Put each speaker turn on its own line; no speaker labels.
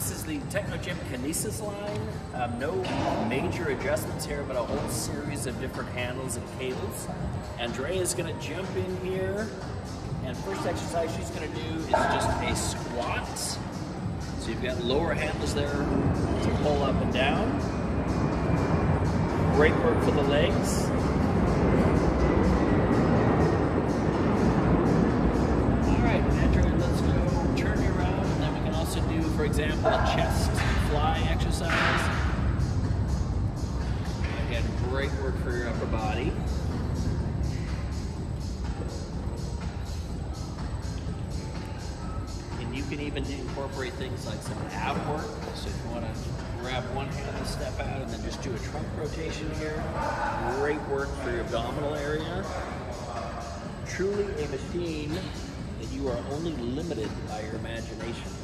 This is the Technogym Kinesis line. Um, no major adjustments here, but a whole series of different handles and cables. Andrea is going to jump in here, and first exercise she's going to do is just a squat. So you've got lower handles there to pull up and down. Great work for the legs. Example, a chest fly exercise. Again, great work for your upper body. And you can even incorporate things like some ab work. So if you want to grab one hand and step out and then just do a trunk rotation here, great work for your abdominal area. Truly a machine that you are only limited by your imagination.